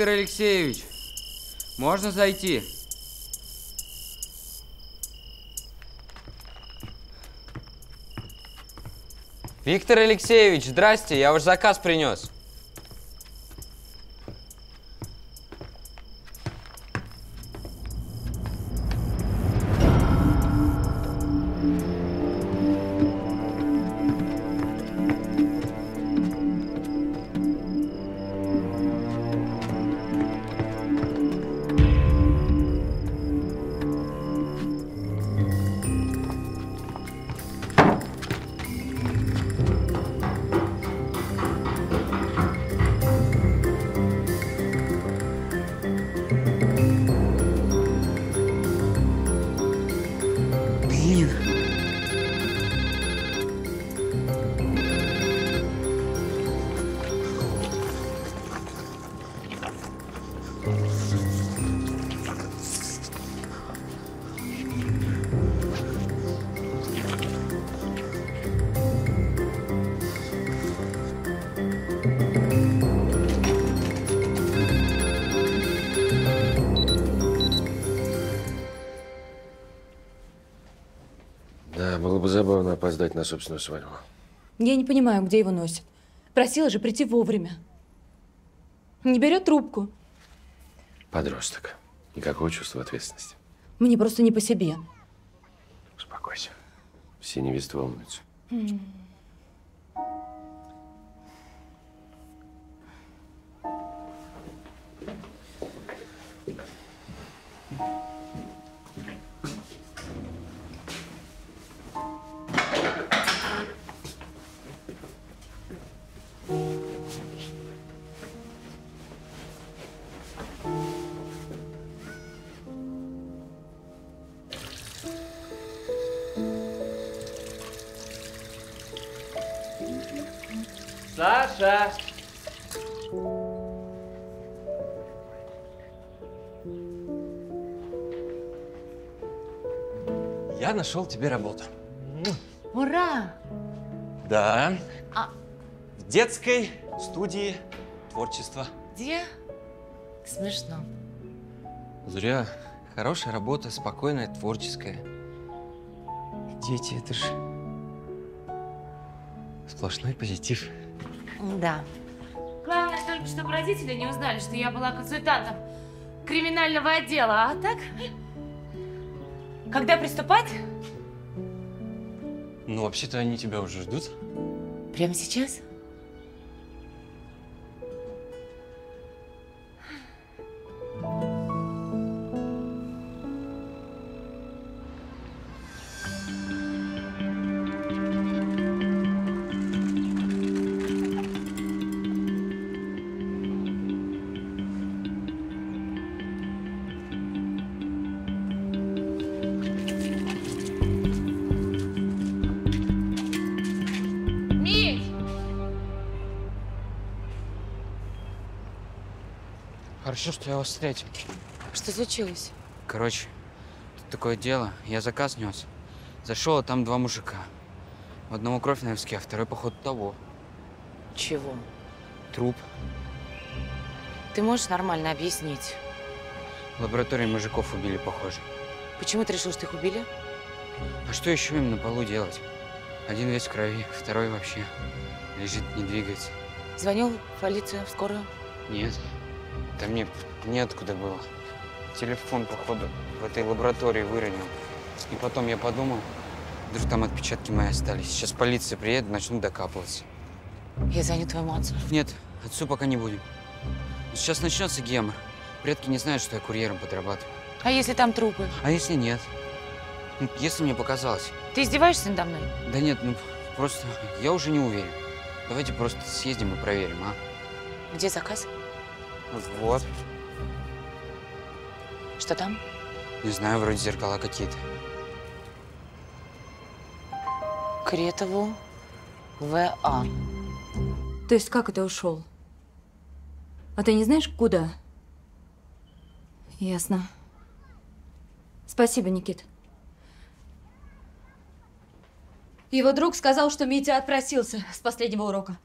Виктор Алексеевич, можно зайти? Виктор Алексеевич, здрасте, я ваш заказ принес. Забавно опоздать на собственную свадьбу. Я не понимаю, где его носит. Просила же прийти вовремя. Не берет трубку. Подросток. Никакого чувства ответственности. Мне просто не по себе. Успокойся. Все невесты волнуются. Саша! Я нашел тебе работу. Ура! Да. А- В детской студии творчества. Где? Смешно. Зря. Хорошая работа, спокойная, творческая. Дети, это ж сплошной позитив. Да. Главное только, чтобы родители не узнали, что я была консультантом криминального отдела. А так? Когда приступать? Ну, вообще-то они тебя уже ждут. Прямо сейчас? Хорошо, что я вас встретил. Что случилось? Короче, тут такое дело. Я заказ нес. Зашел, а там два мужика. У одного кровь на виске, а второй, походу, того. Чего? Труп. Ты можешь нормально объяснить? В лаборатории мужиков убили, похоже. Почему ты решил, что их убили? А что еще им на полу делать? Один весь в крови, второй вообще лежит, не двигается. Звонил в полицию, в скорую? Нет, да мне неоткуда было. Телефон, походу, в этой лаборатории выронил. И потом я подумал, вдруг там отпечатки мои остались. Сейчас полиция приедет, начнут докапываться. Я звоню твоему отцу. Нет, отцу пока не будем. Сейчас начнется гемор. Предки не знают, что я курьером подрабатываю. А если там трупы? А если нет? Ну, Если мне показалось. Ты издеваешься надо мной? Да нет, ну просто я уже не уверен. Давайте просто съездим и проверим, а? Где заказ? Вот. Что там? Не знаю, вроде зеркала какие-то. Кретову В.А. То есть как это ушел? А ты не знаешь, куда? Ясно. Спасибо, Никит. Его друг сказал, что Митя отпросился с последнего урока.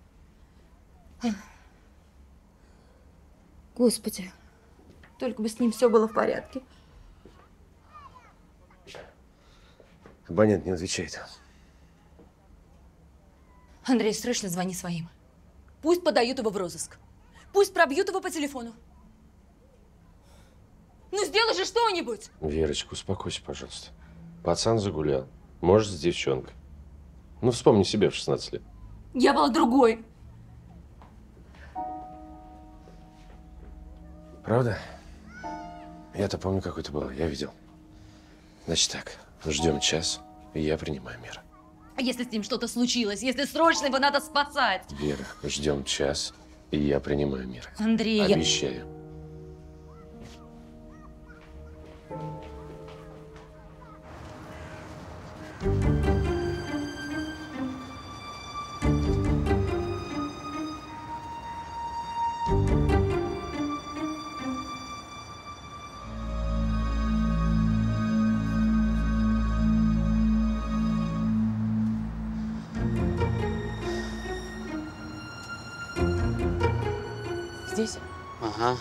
Господи, только бы с ним все было в порядке. Абонент не отвечает. Андрей, срочно звони своим. Пусть подают его в розыск. Пусть пробьют его по телефону. Ну, сделай же что-нибудь! Верочка, успокойся, пожалуйста. Пацан загулял. Может, с девчонкой. Ну, вспомни себя в 16 лет. Я была другой. Правда? Я-то помню, какой ты был. Я видел. Значит так, ждем час, и я принимаю меры. А если с ним что-то случилось? Если срочно его надо спасать? Вера, ждем час, и я принимаю меры. Андрей, я... Обещаю. Здесь? Ага.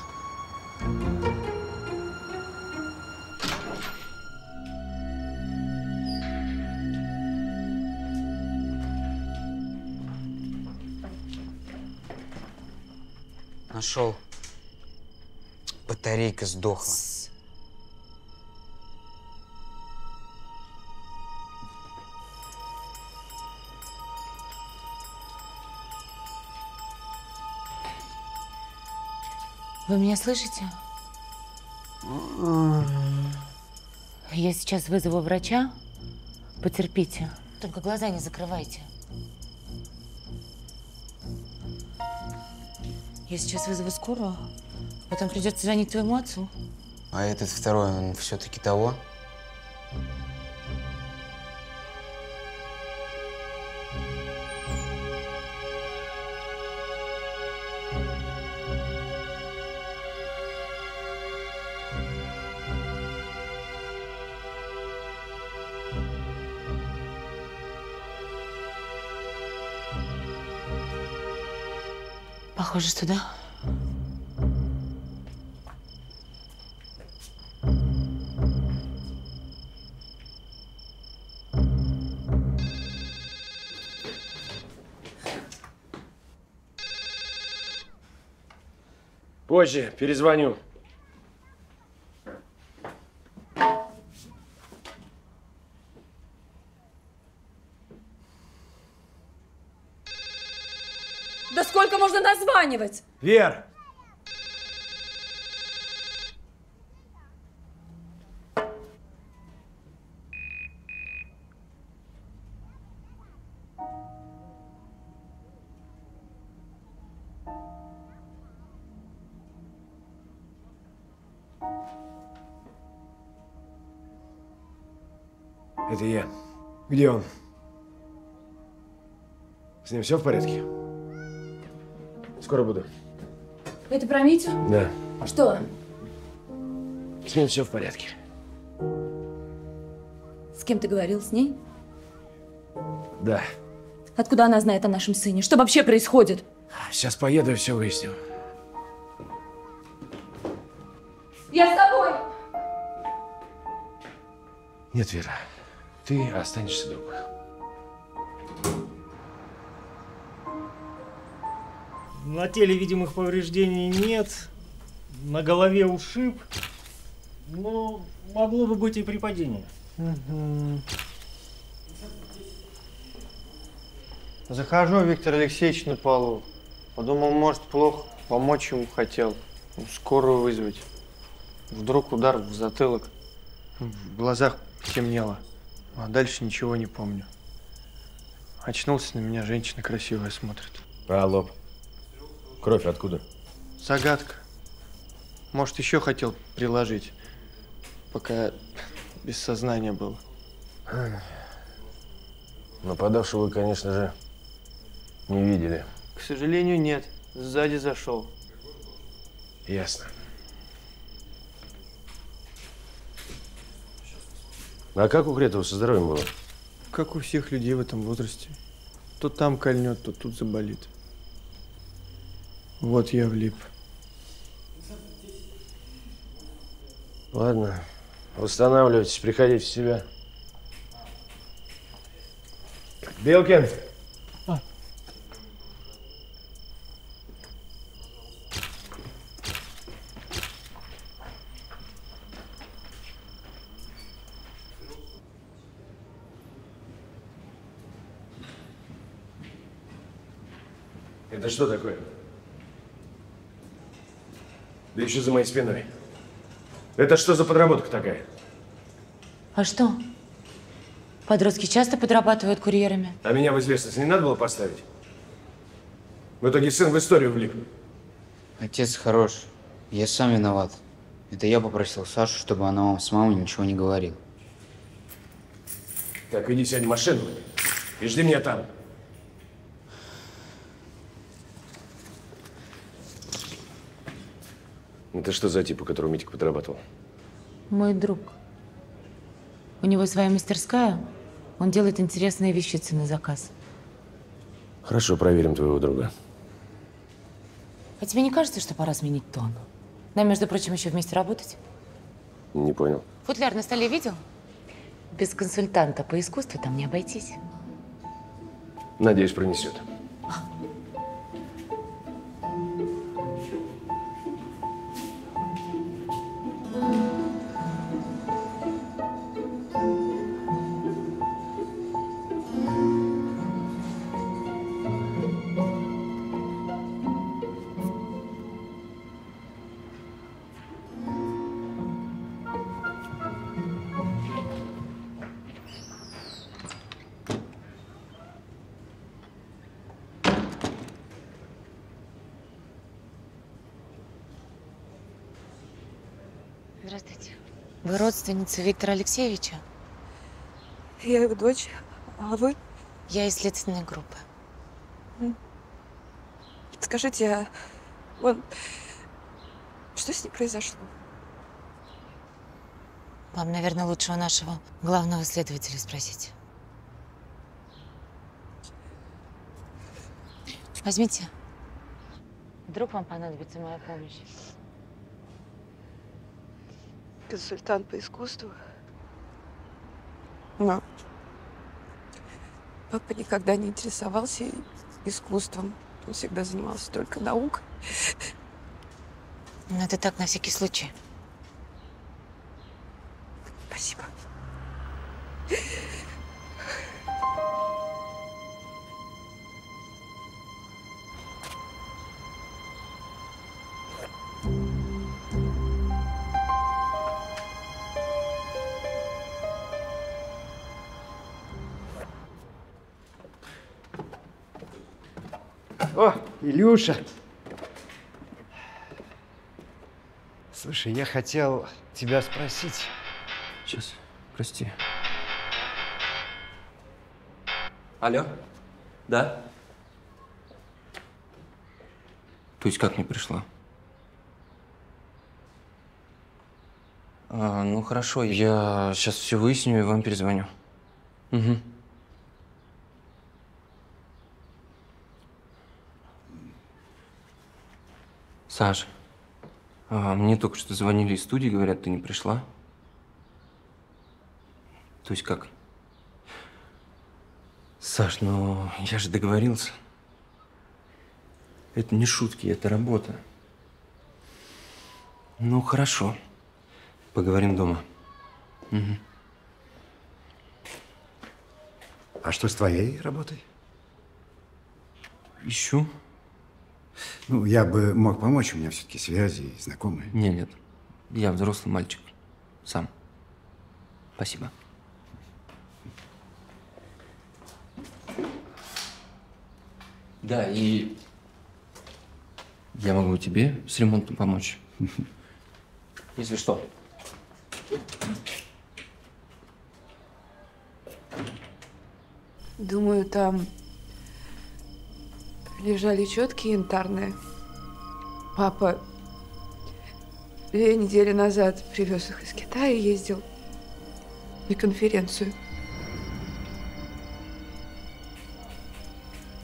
Нашел. Батарейка сдохла. Вы меня слышите? Я сейчас вызову врача. Потерпите. Только глаза не закрывайте. Я сейчас вызову скорую. Потом придется звонить твоему отцу. А этот второй, он все-таки того? Похоже, что да. Позже, перезвоню. Названивать? Вер! Это я. Где он? С ним все в порядке? Скоро буду. Это про Митю? Да, Что? с ним все в порядке. С кем ты говорил? С ней? Да. Откуда она знает о нашем сыне? Что вообще происходит? Сейчас поеду и все выясню. Я с тобой! Нет, Вера, ты останешься дома. На теле видимых повреждений нет. На голове ушиб. Но могло бы быть и при падении. Захожу, Виктор Алексеевич на полу. Подумал, может, плохо, помочь ему хотел. Ну, Скорую вызвать. Вдруг удар в затылок. В глазах темнело. А дальше ничего не помню. Очнулся, на меня женщина красивая смотрит. А лоб? Кровь откуда? Загадка. Может, еще хотел приложить, пока без сознания был. Нападавшего вы, конечно же, не видели. К сожалению, нет. Сзади зашел. Ясно. А как у Кретова со здоровьем было? Как у всех людей в этом возрасте. То там кольнет, то тут заболит. Вот я влип. Ладно, восстанавливайтесь, приходите в себя. Белкин! Это что такое? Да еще за моей спиной. Это что за подработка такая? А что? Подростки часто подрабатывают курьерами. А меня в известность не надо было поставить? В итоге сын в историю влип. Отец хорош. Я сам виноват. Это я попросил Сашу, чтобы она вам с мамой ничего не говорила. Так, иди сядь в машину и жди меня там. Это что за тип, у которого Митик подрабатывал? Мой друг. У него своя мастерская. Он делает интересные вещицы на заказ. Хорошо, проверим твоего друга. А тебе не кажется, что пора сменить тон? Нам, между прочим, еще вместе работать. Не понял. Футляр на столе видел? Без консультанта по искусству там не обойтись. Надеюсь, пронесет. Вы родственница Виктора Алексеевича? Я его дочь. А вы? Я из следственной группы. Скажите, а он... Что с ним произошло? Вам, наверное, лучше у нашего главного следователя спросить. Возьмите. Вдруг вам понадобится моя помощь. Консультант по искусству. Но папа никогда не интересовался искусством. Он всегда занимался только наукой. Но это так, на всякий случай. О, Илюша. Слушай, я хотел тебя спросить. Сейчас, прости. Алло? Да? То есть как не пришла? А, ну хорошо, я сейчас все выясню и вам перезвоню. Угу. Саш, а, мне только что звонили из студии, говорят, ты не пришла. То есть как? Саш, ну я же договорился. Это не шутки, это работа. Ну, хорошо. Поговорим дома. Мгм. А что с твоей работой? Ищу. Ну, я бы мог помочь, у меня все-таки связи и знакомые. Не, нет. Я взрослый мальчик. Сам. Спасибо. Да, и я могу тебе с ремонтом помочь. Если что. Думаю, там лежали четкие янтарные. Папа две недели назад привез их из Китая и ездил на конференцию.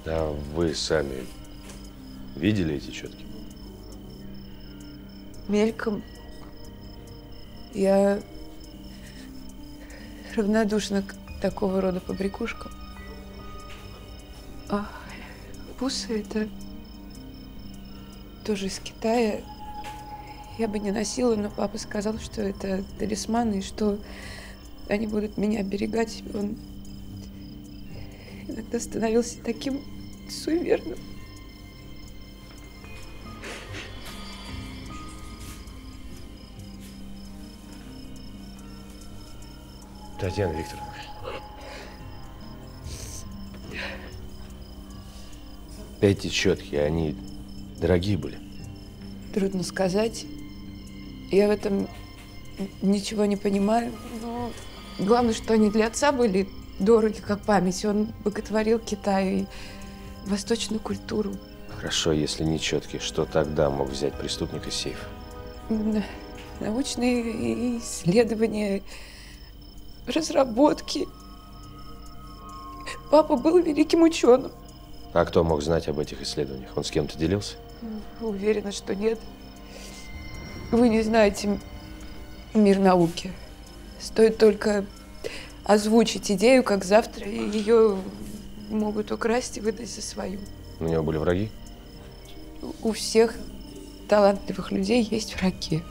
А вы сами видели эти четки? Мельком. Я равнодушна к такого рода побрякушкам. А бусы это тоже из Китая. Я бы не носила, но папа сказал, что это талисманы, и что они будут меня оберегать. Он иногда становился таким суеверным. Татьяна Викторовна. Эти четки, они дорогие были. Трудно сказать. Я в этом ничего не понимаю. Но главное, что они для отца были дороги, как память. Он боготворил Китай и восточную культуру. Хорошо, если не четки, что тогда мог взять преступник из сейфа? Научные исследования, разработки. Папа был великим ученым. А кто мог знать об этих исследованиях? Он с кем-то делился? Уверена, что нет. Вы не знаете мир науки. Стоит только озвучить идею, как завтра ее могут украсть и выдать за свою. У него были враги? У всех талантливых людей есть враги.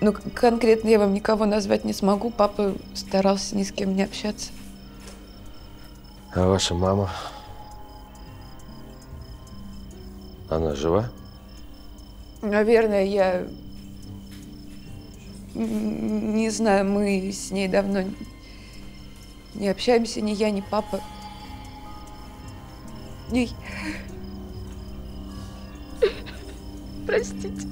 Но конкретно я вам никого назвать не смогу. Папа старался ни с кем не общаться. А ваша мама? Она жива? Наверное, я не знаю, мы с ней давно не общаемся, ни я, ни папа. Ни... Простите.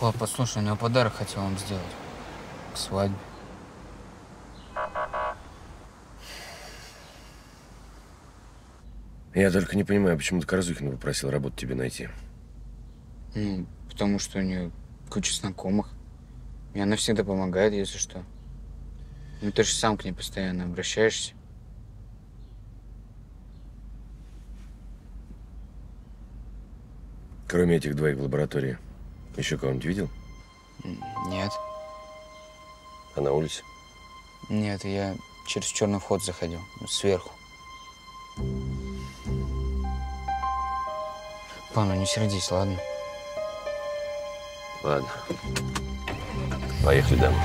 Папа, послушай, у него подарок хотел вам сделать. К свадьбе. Я только не понимаю, почему ты Корзухина попросил работу тебе найти. Ну, потому что у нее куча знакомых. И она всегда помогает, если что. Ну, ты же сам к ней постоянно обращаешься. Кроме этих двоих в лаборатории, еще кого-нибудь видел? Нет. А на улице? Нет, я через черный вход заходил, сверху. Па, ну не сердись, ладно? Ладно. Поехали домой.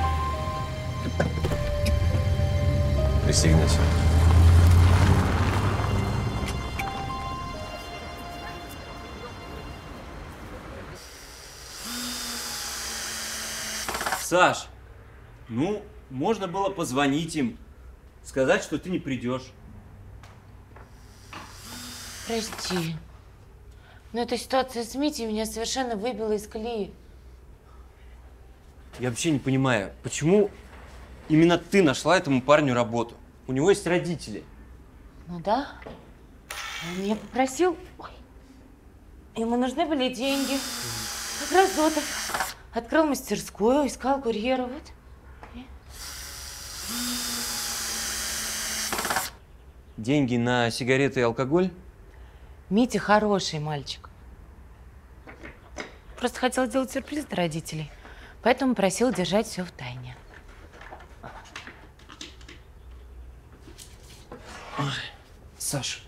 Пристегнись. Саш, ну, можно было позвонить им, сказать, что ты не придешь. Прости. Но эта ситуация с Митей меня совершенно выбила из колеи. Я вообще не понимаю, почему именно ты нашла этому парню работу? У него есть родители. Ну да. Он меня попросил. Ой. Ему нужны были деньги. Как раз Зотов. Открыл мастерскую, искал курьера. Вот. Деньги на сигареты и алкоголь? Митя хороший мальчик. Просто хотел сделать сюрприз для родителей. Поэтому просил держать все в тайне. Саш,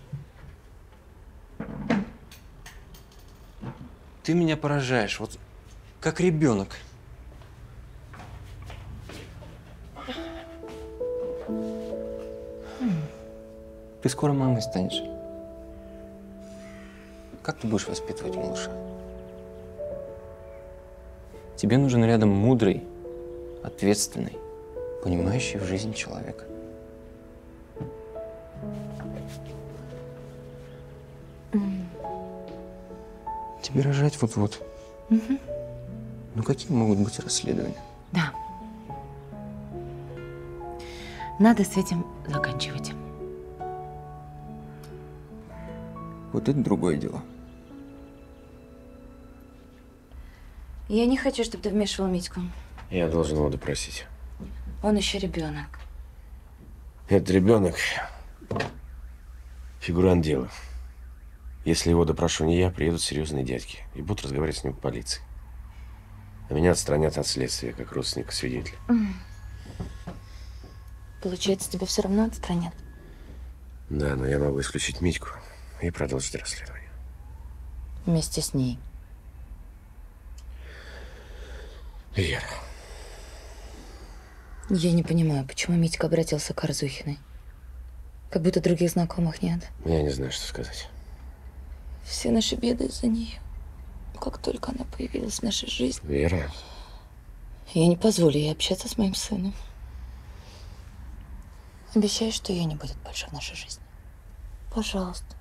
ты меня поражаешь, вот как ребенок. Ты скоро мамой станешь. Как ты будешь воспитывать малыша? Тебе нужен рядом мудрый, ответственный, понимающий в жизни человек. Тебе рожать вот-вот. Мгм. Ну какие могут быть расследования? Да. Надо с этим заканчивать. Вот это другое дело. Я не хочу, чтобы ты вмешивал Митьку. Я должен его допросить. Он еще ребенок. Этот ребенок фигурант дела. Если его допрошу не я, приедут серьезные дядьки и будут разговаривать с ним в полиции. А меня отстранят от следствия, как родственника свидетеля. Получается, тебя все равно отстранят? Да, но я могу исключить Митьку и продолжить расследование. Вместе с ней. Вера, Я не понимаю, почему Митька обратился к Арзухиной. Как будто других знакомых нет. я не знаю, что сказать. Все наши беды из-за нее. Как только она появилась в нашей жизни. Вера, Я не позволю ей общаться с моим сыном. Обещаю, что ее не будет больше в нашей жизни. Пожалуйста,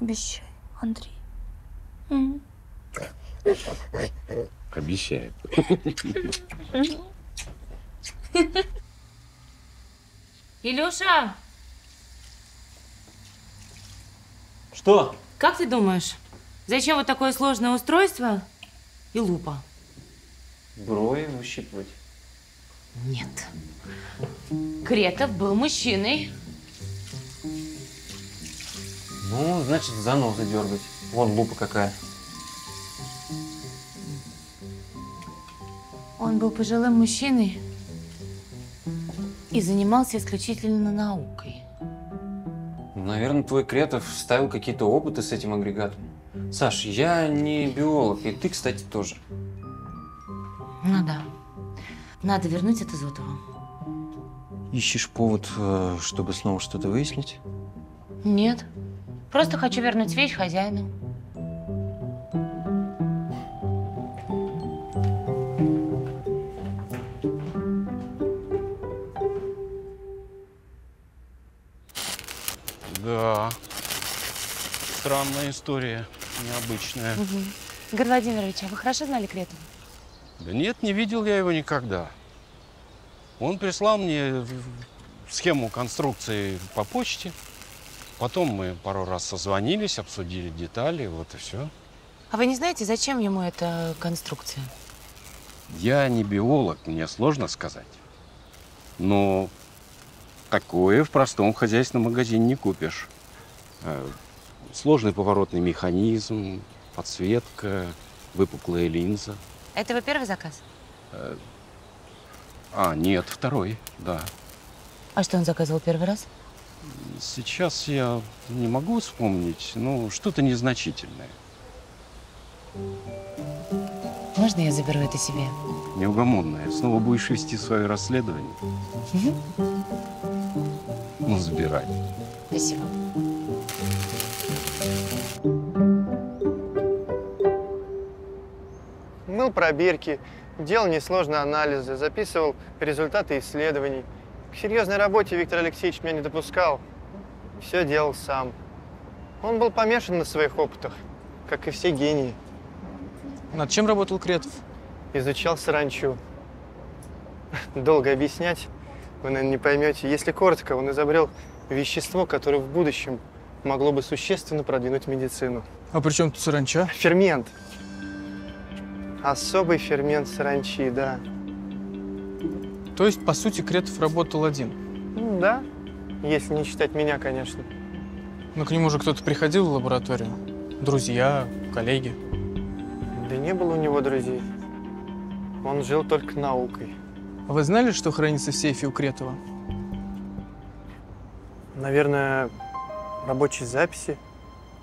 обещай, Андрей. М. обещаю. Илюша, Что? как ты думаешь, зачем вот такое сложное устройство и лупа? Брови выщипывать. Нет. Кретов был мужчиной. Ну, значит, занозы дергать. Вон лупа какая. Он был пожилым мужчиной и занимался исключительно наукой. Наверное, твой Кретов ставил какие-то опыты с этим агрегатом. Саш, я не биолог, и ты, кстати, тоже. Ну да. Надо вернуть это Зотову. Ищешь повод, э, чтобы снова что-то выяснить? Нет. Просто хочу вернуть вещь хозяину. Да. Странная история, необычная. Игорь Владимирович, а вы хорошо знали Кретова? Да нет, не видел я его никогда. Он прислал мне схему конструкции по почте. Потом мы пару раз созвонились, обсудили детали, вот и все. А вы не знаете, зачем ему эта конструкция? Я не биолог, мне сложно сказать. Но такое в простом хозяйственном магазине не купишь. Сложный поворотный механизм, подсветка, выпуклая линза. Это его первый заказ? Э, А, нет, второй, да. А что он заказывал первый раз? Сейчас я не могу вспомнить, но что-то незначительное. Можно я заберу это себе? Неугомонное. Снова будешь вести свое расследование? Ну, забирай. Спасибо. Мыл пробирки, делал несложные анализы, записывал результаты исследований. К серьезной работе Виктор Алексеевич меня не допускал. Все делал сам. Он был помешан на своих опытах, как и все гении. Над чем работал Кретов? Изучал саранчу. Долго объяснять, вы, наверное, не поймете. Если коротко, он изобрел вещество, которое в будущем могло бы существенно продвинуть медицину. А при чем тут саранча? Фермент. Особый фермент саранчи, да. То есть, по сути, Кретов работал один. Ну, да, если не считать меня, конечно. Но к нему же кто-то приходил в лабораторию. Друзья, коллеги. Да не было у него друзей. Он жил только наукой. А вы знали, что хранится в сейфе у Кретова? Наверное, рабочие записи,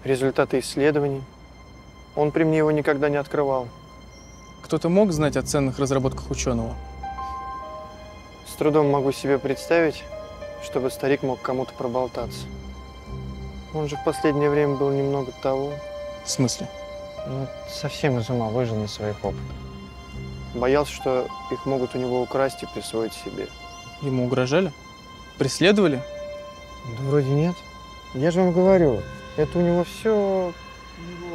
результаты исследований. Он при мне его никогда не открывал. Кто-то мог знать о ценных разработках ученого? С трудом могу себе представить, чтобы старик мог кому-то проболтаться. Он же в последнее время был немного того. В смысле? Ну, совсем из ума выжил на своих опытах. Боялся, что их могут у него украсть и присвоить себе. Ему угрожали? Преследовали? Да вроде нет. Я же вам говорю, это у него все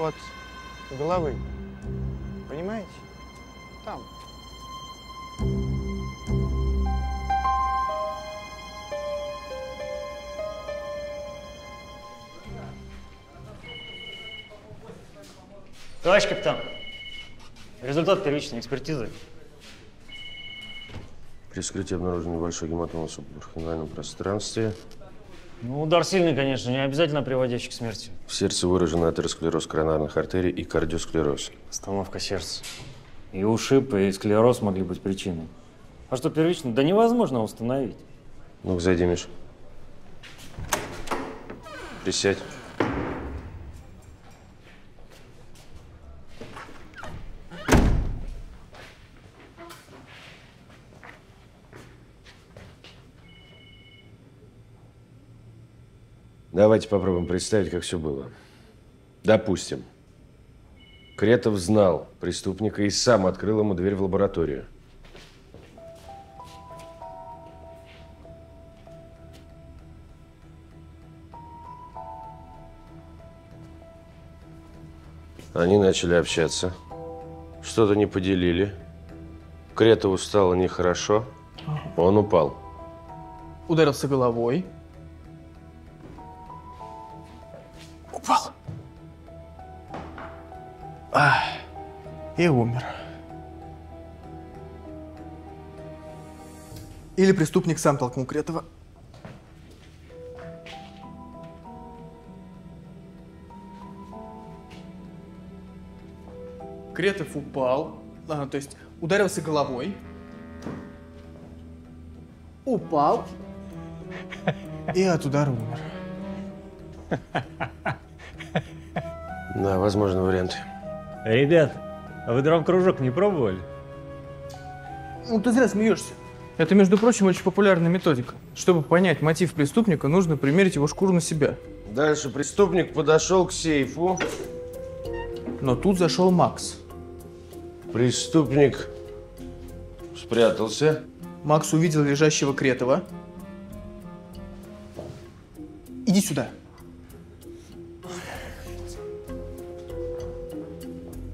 от головы. Там. Товарищ капитан, результат первичной экспертизы. При вскрытии обнаружен небольшой гематома в субархинальном пространстве. Ну, удар сильный, конечно, не обязательно приводящий к смерти. В сердце выражен атеросклероз коронарных артерий и кардиосклероз. Остановка сердца. И ушиб, и склероз могли быть причиной. А что первично? Да невозможно установить. Ну-ка, зайди, Миш. Присядь. Давайте попробуем представить, как все было. Допустим, Кретов знал преступника и сам открыл ему дверь в лабораторию. Они начали общаться. Что-то не поделили. Кретову стало нехорошо. Он упал. Ударился головой. И умер. Или преступник сам толкнул Кретова. Кретов упал, а, то есть ударился головой, упал и от удара умер. Да, возможно, вариант. Ребят, а вы драм-кружок не пробовали? Ну, ты зря смеешься. Это, между прочим, очень популярная методика. Чтобы понять мотив преступника, нужно примерить его шкуру на себя. Дальше преступник подошел к сейфу. Но тут зашел Макс. Преступник спрятался. Макс увидел лежащего Кретова. Иди сюда.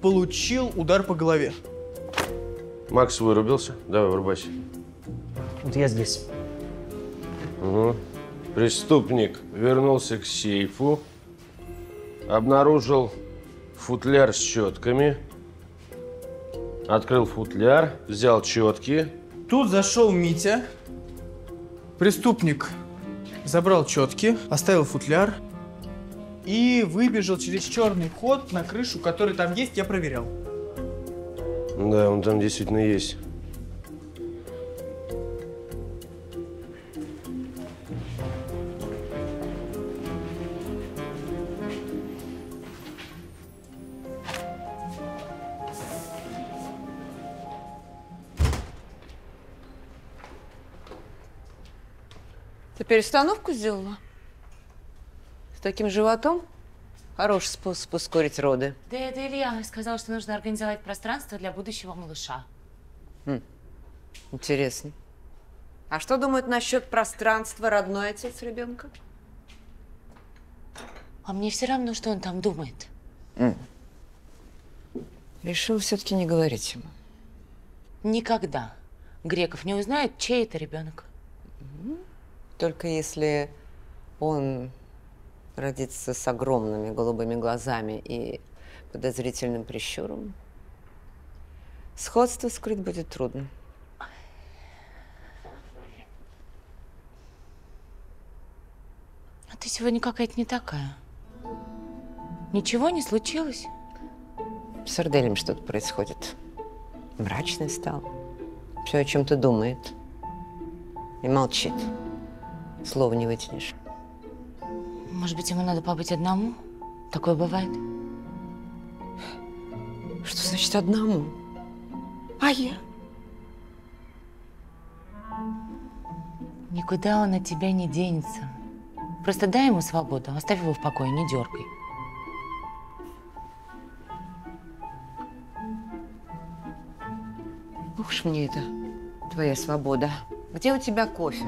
Получил удар по голове. Макс вырубился. Давай, вырубайся. Вот я здесь. Угу. Преступник вернулся к сейфу, обнаружил футляр с четками, открыл футляр, взял четки. Тут зашел Митя. Преступник забрал четки, оставил футляр и выбежал через черный ход на крышу, который там есть, я проверял. Да, он там действительно есть. Ты перестановку сделала? С таким животом? Хороший способ ускорить роды. Да это Илья сказал, что нужно организовать пространство для будущего малыша. Интересно. А что думают насчет пространства родной отец ребенка? А мне все равно, что он там думает. Решил все-таки не говорить ему. Никогда Греков не узнает, чей это ребенок. Только если он родится с огромными голубыми глазами и подозрительным прищуром, сходство скрыть будет трудно. А ты сегодня какая-то не такая. Ничего не случилось? С Арделем что-то происходит. Мрачный стал. Все о чем-то думает. И молчит. Слова не вытянешь. Может быть, ему надо побыть одному? Такое бывает. Что значит одному? А я? Никуда он от тебя не денется. Просто дай ему свободу, оставь его в покое, не дергай. Уж мне это твоя свобода. Где у тебя кофе?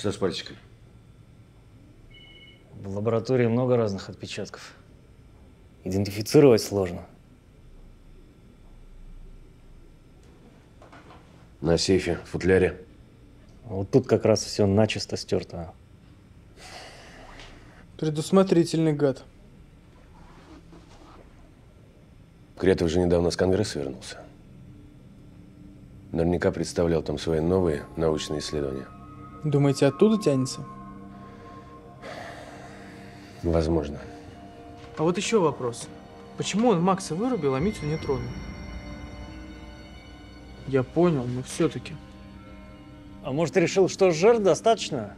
Что с пальчиком? В лаборатории много разных отпечатков. Идентифицировать сложно. На сейфе, в футляре. Вот тут как раз все начисто стерто. Предусмотрительный гад. Кретов же недавно с Конгресса вернулся. Наверняка представлял там свои новые научные исследования. Думаете, оттуда тянется? Возможно. А вот еще вопрос. Почему он Макса вырубил, а Митю не тронул? Я понял, но все-таки. А может, решил, что жертв достаточно?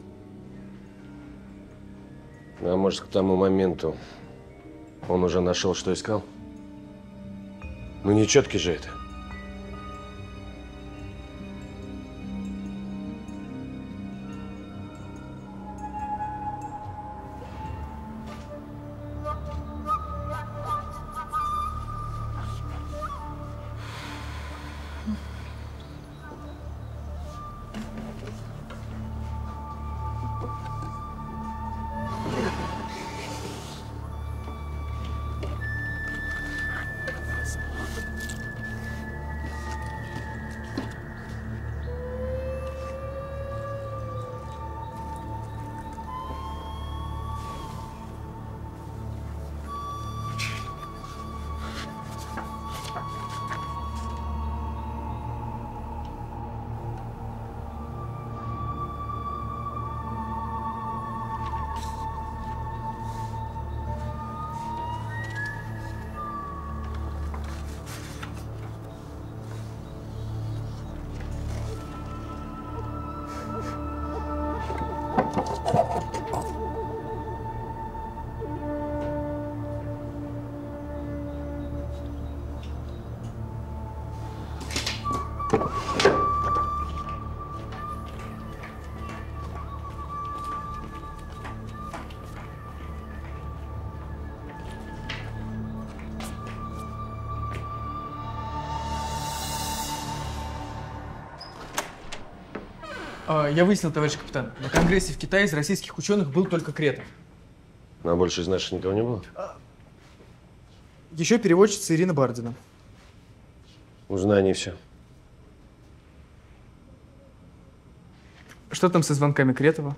А может, к тому моменту он уже нашел, что искал? Ну, нечеткий же это. Я выяснил, товарищ капитан, на конгрессе в Китае из российских ученых был только Кретов. А больше из наших никого не было? Еще переводчица Ирина Бардина. Узнай о ней все. Что там со звонками Кретова?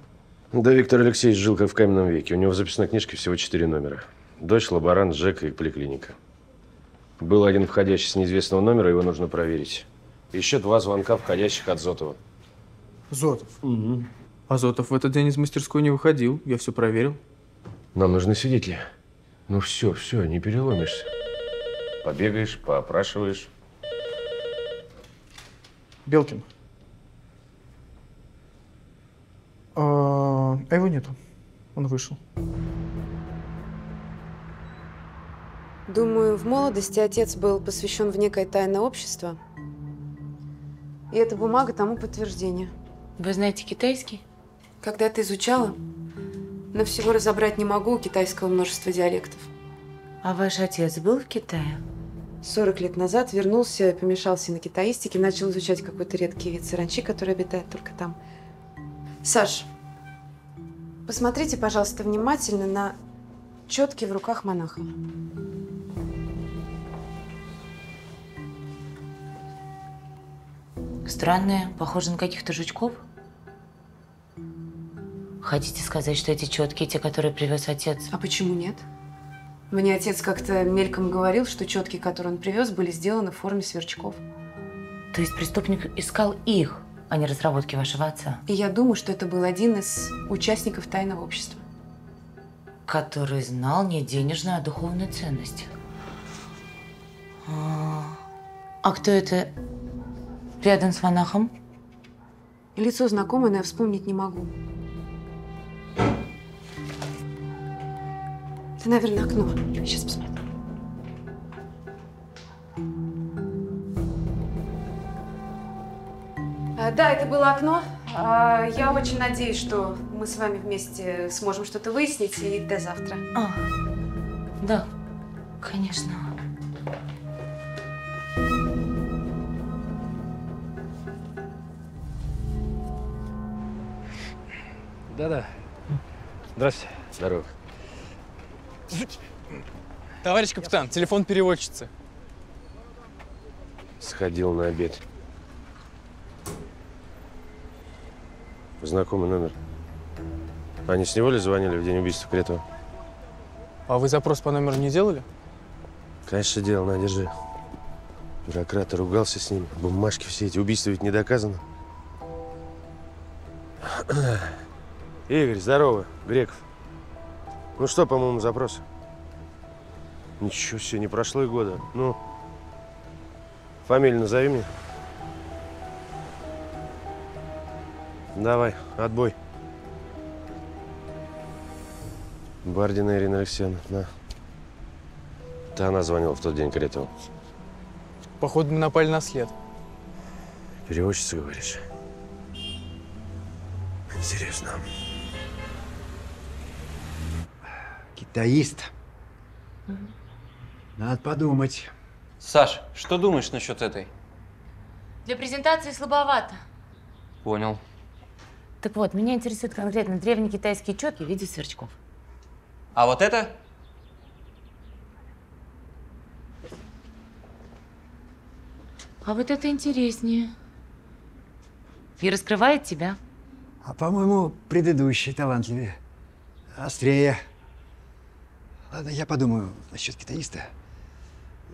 Да, Виктор Алексеевич жил как в каменном веке. У него в записной книжке всего четыре номера. Дочь, лаборант, Жека и поликлиника. Был один входящий с неизвестного номера, его нужно проверить. Еще два звонка входящих от Зотова. Зотов. А Зотов в этот день из мастерской не выходил. Я все проверил. Нам нужны свидетели. Ну все, все, не переломишься. Побегаешь, поопрашиваешь. Белкин. А, а его нету. Он вышел. Думаю, в молодости отец был посвящен в некое тайное общество. И эта бумага тому подтверждение. Вы знаете китайский? Когда-то изучала, но всего разобрать не могу у китайского множества диалектов. А ваш отец был в Китае? 40 лет назад вернулся, помешался на китаистике, начал изучать какой-то редкий вид саранчи, который обитает только там. Саш, посмотрите, пожалуйста, внимательно на четки в руках монаха. Странные, похожи на каких-то жучков. Хотите сказать, что эти четкие, те, которые привез отец? А почему нет? Мне отец как-то мельком говорил, что четки, которые он привез, были сделаны в форме сверчков. То есть преступник искал их, а не разработки вашего отца? И я думаю, что это был один из участников тайного общества. Который знал не денежную, а духовную ценность. А, а кто это рядом с монахом? Лицо знакомое, но я вспомнить не могу. Это, наверное, окно. Сейчас посмотрю. А, Да, это было окно. А, Я очень надеюсь, что мы с вами вместе сможем что-то выяснить. И до завтра. А, да, конечно. Да-да. Здравствуйте. Здорово. Товарищ капитан, телефон переводчицы. Сходил на обед. Знакомый номер. Они с него ли звонили в день убийства Кретова? А вы запрос по номеру не делали? Конечно, дело, на, держи. Бюрократ ругался с ним. Бумажки все эти. Убийства ведь не доказано. Игорь, здорово. Греков. Ну что, по-моему, запрос? Ничего себе, не прошло и года. Ну, фамилию назови мне. Давай, отбой. Бардина Ирина Алексеевна, на. Это она звонила в тот день Кретову. Походу, мы напали на след. Переводчица, говоришь? Интересно. Китаист. Надо подумать. Саш, что думаешь насчет этой? Для презентации слабовато. Понял. Так вот, меня интересуют конкретно древние китайские четки в виде сверчков. А вот это? А вот это интереснее. И раскрывает тебя. А по-моему, предыдущий талантливее. Острее. Ладно, я подумаю насчет китаиста.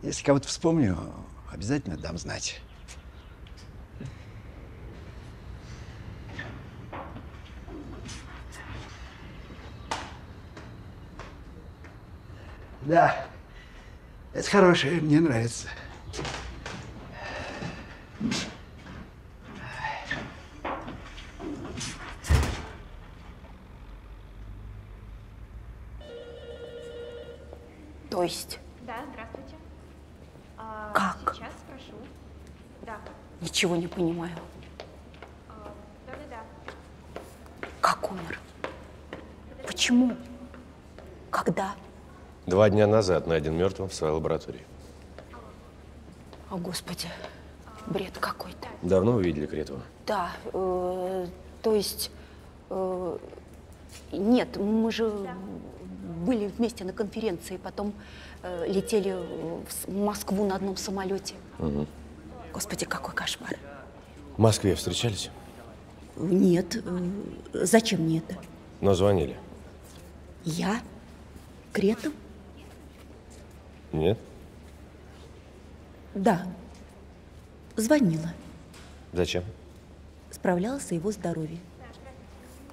Если кого-то вспомню, обязательно дам знать. Да, это хорошее, мне нравится. То есть? Да, здравствуйте. А, Как? Сейчас спрошу. Да. Ничего не понимаю. А, Да-да-да. Как умер? Почему? Когда? Два дня назад найден мертвым в своей лаборатории. О, Господи, бред какой-то. Давно вы видели Кретова? Да, э, то есть... э, нет, мы же были вместе на конференции, потом э, летели в Москву на одном самолете. Угу. Господи, какой кошмар. В Москве встречались? Нет, э, зачем мне это? Но звонили? Я? Кретов? Нет? Да. Звонила. Зачем? Справлялась о его здоровье.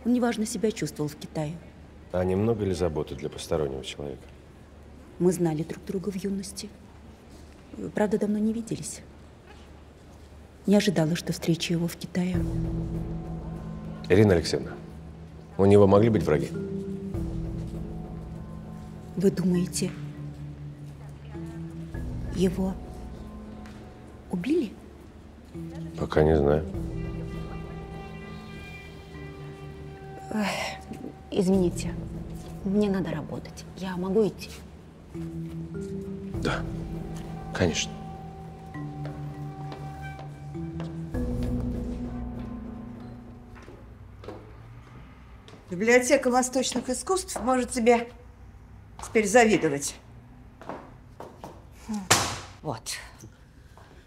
Он неважно себя чувствовал в Китае. А немного ли заботы для постороннего человека? Мы знали друг друга в юности. Правда, давно не виделись. Не ожидала, что встречу его в Китае. Ирина Алексеевна, у него могли быть враги? Вы думаете, его убили? Пока не знаю. Извините, мне надо работать. Я могу идти? Да, конечно. Библиотека восточных искусств может тебе теперь завидовать. Вот.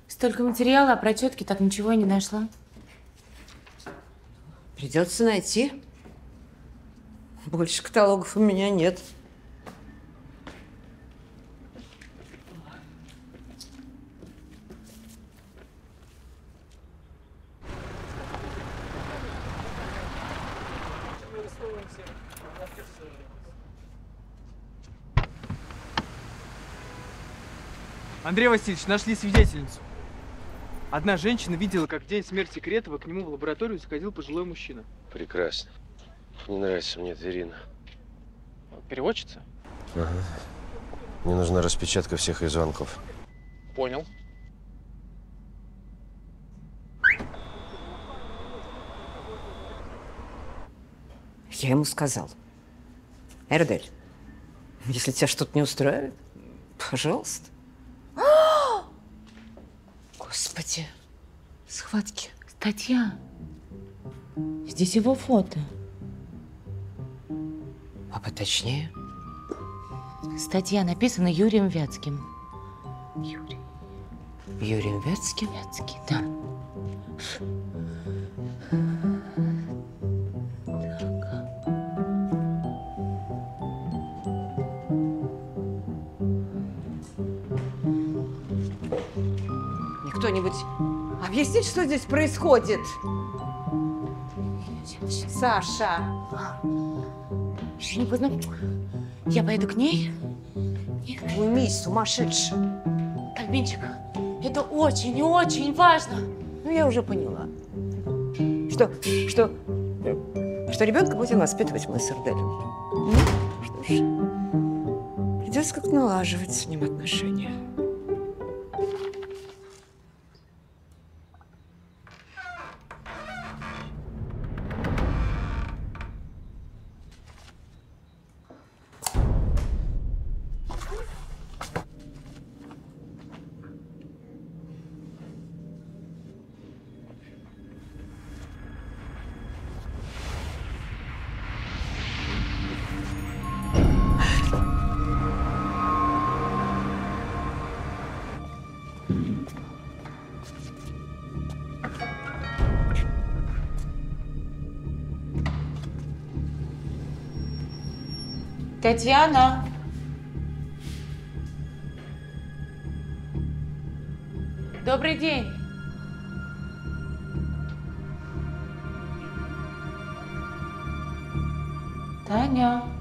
Столько материала, а про четки так ничего и не нашла. Придется найти. Больше каталогов у меня нет. Андрей Васильевич, нашли свидетельницу. Одна женщина видела, как в день смерти Кретова к нему в лабораторию заходил пожилой мужчина. Прекрасно. Не нравится мне эта Ирина. Переводчица? Ага. Мне нужна распечатка всех ее звонков. Понял. Я ему сказал. Эрдель, если тебя что-то не устраивает, пожалуйста. Господи, схватки. Статья. Здесь его фото. Поточнее? Статья написана Юрием Вятским. Юрий. Юрием Вятским? Вятский, да. кто-нибудь объяснить, что здесь происходит? Саша! Не поздно. Я пойду к ней. Уймись, сумасшедшая. Альбинчик, это очень и очень важно. Ну, я уже поняла. Что, что, что ребенка будем воспитывать мы с Эрделем. Ну, что ж, придется как-то налаживать с ним отношения. Татьяна. Добрый день. Таня.